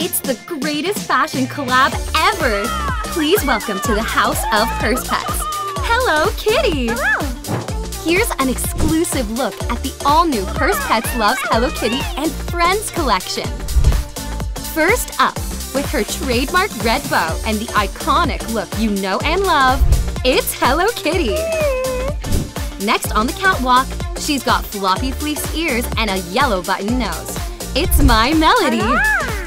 It's the greatest fashion collab ever! Please welcome to the House of Purse Pets. Hello, Kitty! Hello! Here's an exclusive look at the all-new Purse Pets Loves Hello Kitty and Friends collection. First up, with her trademark red bow and the iconic look you know and love, it's Hello Kitty! Next on the catwalk, she's got floppy fleece ears and a yellow button nose. It's My Melody!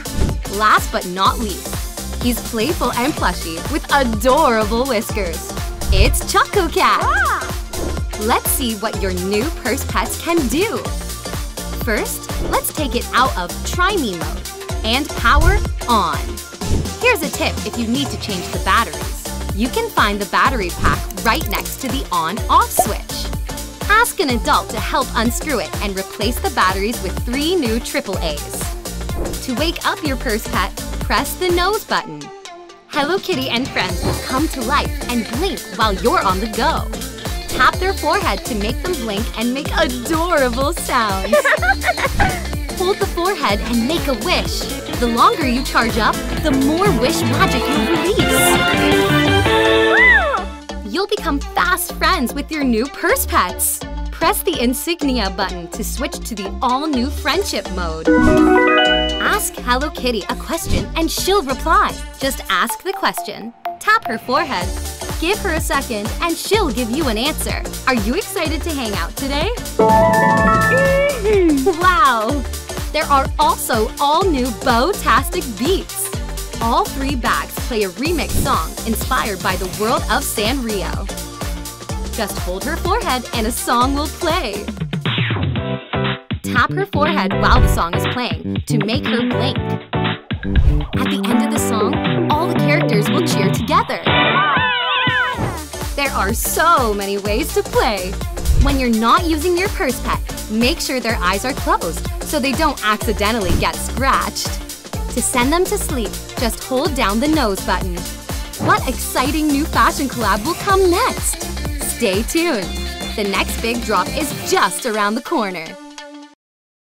Last but not least, he's playful and plushy with adorable whiskers. It's Chococat! Let's see what your new purse pets can do. First, let's take it out of Try Me mode and power on. Here's a tip if you need to change the batteries. You can find the battery pack right next to the on-off switch. Ask an adult to help unscrew it and replace the batteries with three new AAAs. To wake up your purse pet, press the nose button. Hello Kitty and friends will come to life and blink while you're on the go. Tap their forehead to make them blink and make adorable sounds. Hold the forehead and make a wish. The longer you charge up, the more wish magic you'll release. You'll become fast friends with your new purse pets. Press the insignia button to switch to the all-new friendship mode. Ask Hello Kitty a question and she'll reply. Just ask the question, tap her forehead, give her a second, and she'll give you an answer. Are you excited to hang out today? wow! There are also all new Bow-tastic beats. All three bags play a remix song inspired by the world of Sanrio. Just hold her forehead and a song will play. Tap her forehead while the song is playing to make her blink. At the end of the song, all the characters will cheer together. There are so many ways to play. When you're not using your purse pet, make sure their eyes are closed so they don't accidentally get scratched. To send them to sleep, just hold down the nose button. What exciting new fashion collab will come next? Stay tuned! The next big drop is just around the corner.